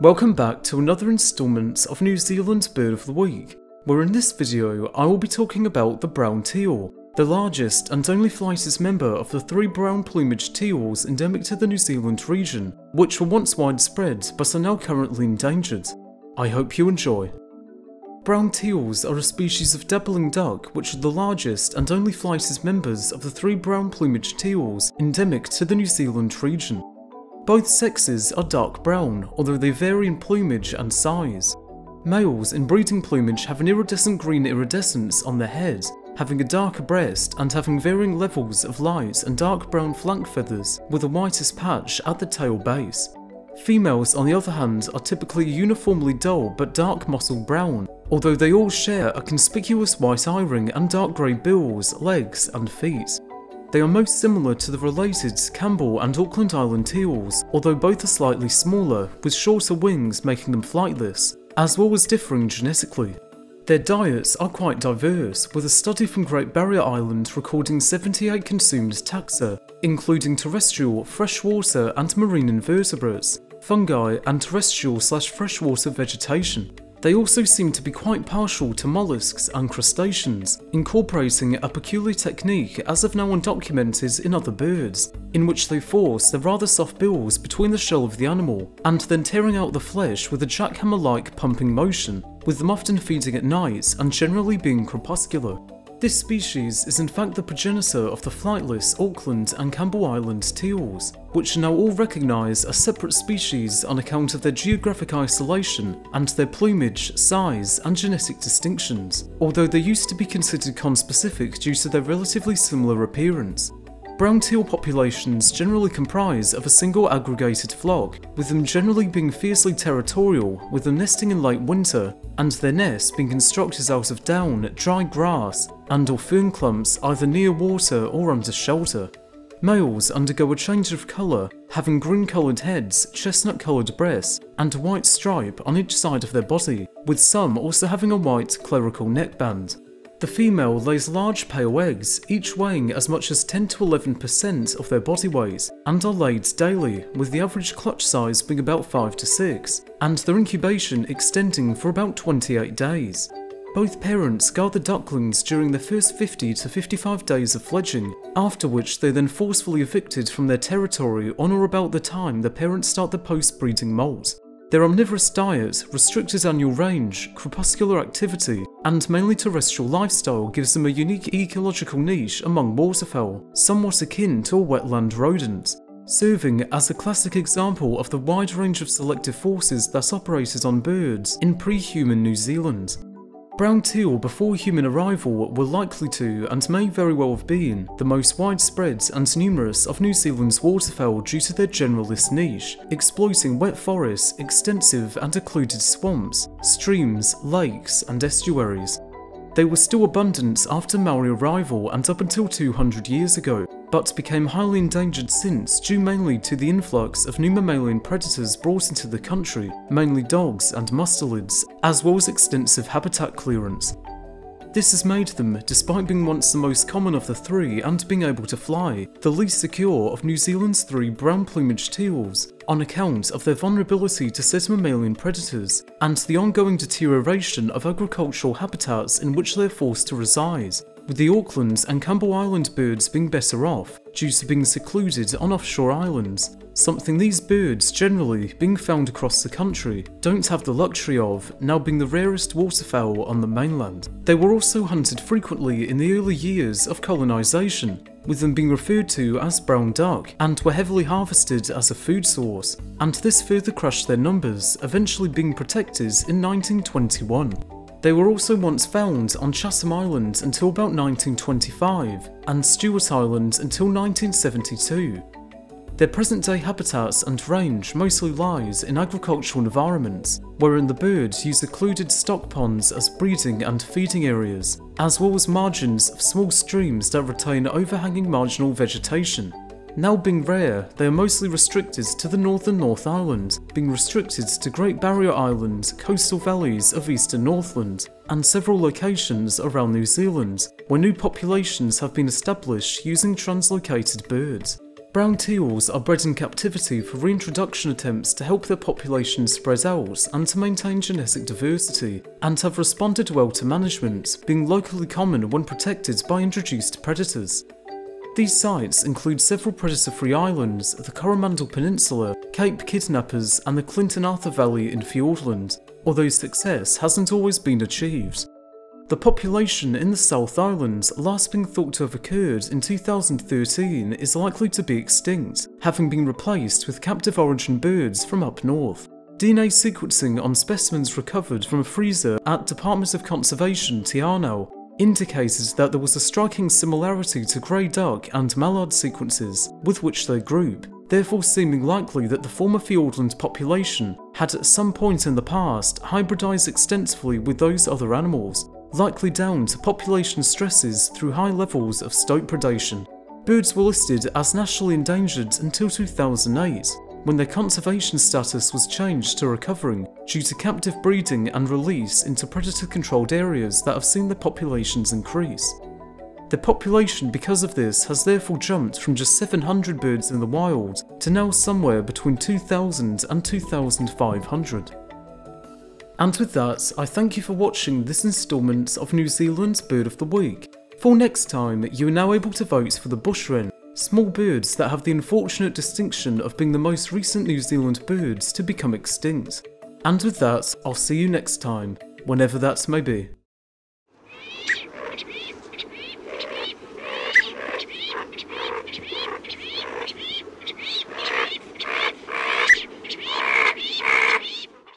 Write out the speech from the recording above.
Welcome back to another instalment of New Zealand's Bird of the Week, where in this video I will be talking about the brown teal, the largest and only flightless member of the three brown plumaged teals endemic to the New Zealand region, which were once widespread but are now currently endangered. I hope you enjoy. Brown teals are a species of dabbling duck which are the largest and only flightless members of the three brown plumaged teals endemic to the New Zealand region. Both sexes are dark brown, although they vary in plumage and size. Males in breeding plumage have an iridescent green iridescence on their head, having a darker breast and having varying levels of light and dark brown flank feathers with a whitest patch at the tail base. Females, on the other hand, are typically uniformly dull but dark mottled brown, although they all share a conspicuous white eye ring and dark grey bills, legs and feet. They are most similar to the related Campbell and Auckland Island teals, although both are slightly smaller, with shorter wings making them flightless, as well as differing genetically. Their diets are quite diverse, with a study from Great Barrier Island recording 78 consumed taxa, including terrestrial, freshwater and marine invertebrates, fungi and terrestrial slash freshwater vegetation. They also seem to be quite partial to mollusks and crustaceans, incorporating a peculiar technique as of now undocumented in other birds, in which they force their rather soft bills between the shell of the animal, and then tearing out the flesh with a jackhammer-like pumping motion, with them often feeding at night and generally being crepuscular. This species is in fact the progenitor of the flightless Auckland and Campbell Island teals, which now all recognised as separate species on account of their geographic isolation and their plumage, size and genetic distinctions, although they used to be considered conspecific due to their relatively similar appearance. Brown teal populations generally comprise of a single aggregated flock, with them generally being fiercely territorial, with them nesting in late winter, and their nests being constructed out of down, dry grass, and or fern clumps either near water or under shelter. Males undergo a change of colour, having green coloured heads, chestnut coloured breasts, and a white stripe on each side of their body, with some also having a white clerical neckband. The female lays large pale eggs, each weighing as much as 10 to 11% of their body weight, and are laid daily, with the average clutch size being about 5 to 6, and their incubation extending for about 28 days. Both parents guard the ducklings during the first 50 to 55 days of fledging, after which they are then forcefully evicted from their territory on or about the time the parents start the post-breeding molt. Their omnivorous diet, restricted annual range, crepuscular activity, and mainly terrestrial lifestyle gives them a unique ecological niche among waterfowl, somewhat akin to a wetland rodent, serving as a classic example of the wide range of selective forces that operated on birds in pre-human New Zealand. Brown teal before human arrival were likely to, and may very well have been, the most widespread and numerous of New Zealand's waterfowl due to their generalist niche, exploiting wet forests, extensive and occluded swamps, streams, lakes and estuaries. They were still abundant after Maori arrival and up until 200 years ago, but became highly endangered since due mainly to the influx of new mammalian predators brought into the country, mainly dogs and mustelids, as well as extensive habitat clearance. This has made them, despite being once the most common of the three and being able to fly, the least secure of New Zealand's three brown plumage teals, on account of their vulnerability to certain mammalian predators, and the ongoing deterioration of agricultural habitats in which they are forced to reside, with the Auckland and Campbell Island birds being better off due to being secluded on offshore islands, something these birds generally, being found across the country, don't have the luxury of, now being the rarest waterfowl on the mainland. They were also hunted frequently in the early years of colonisation, with them being referred to as brown duck, and were heavily harvested as a food source, and this further crushed their numbers, eventually being protected in 1921. They were also once found on Chatham Island until about 1925, and Stewart Island until 1972. Their present-day habitats and range mostly lies in agricultural environments, wherein the birds use occluded stock ponds as breeding and feeding areas, as well as margins of small streams that retain overhanging marginal vegetation. Now being rare, they are mostly restricted to the northern North Island, being restricted to Great Barrier Island, coastal valleys of eastern Northland, and several locations around New Zealand, where new populations have been established using translocated birds. Brown teals are bred in captivity for reintroduction attempts to help their population spread out and to maintain genetic diversity, and have responded well to management, being locally common when protected by introduced predators. These sites include several predator-free islands, the Coromandel Peninsula, Cape Kidnappers and the Clinton Arthur Valley in Fiordland, although success hasn't always been achieved. The population in the South Islands last being thought to have occurred in 2013, is likely to be extinct, having been replaced with captive origin birds from up north. DNA sequencing on specimens recovered from a freezer at Department of Conservation Te Anau indicated that there was a striking similarity to grey duck and mallard sequences with which they group, therefore seeming likely that the former Fiordland population had at some point in the past hybridised extensively with those other animals, likely down to population stresses through high levels of stoat predation. Birds were listed as nationally endangered until 2008, when their conservation status was changed to recovering due to captive breeding and release into predator-controlled areas that have seen their populations increase. The population because of this has therefore jumped from just 700 birds in the wild to now somewhere between 2,000 and 2,500. And with that, I thank you for watching this instalment of New Zealand's Bird of the Week. For next time, you are now able to vote for the bush wren, small birds that have the unfortunate distinction of being the most recent New Zealand birds to become extinct. And with that, I'll see you next time, whenever that may be.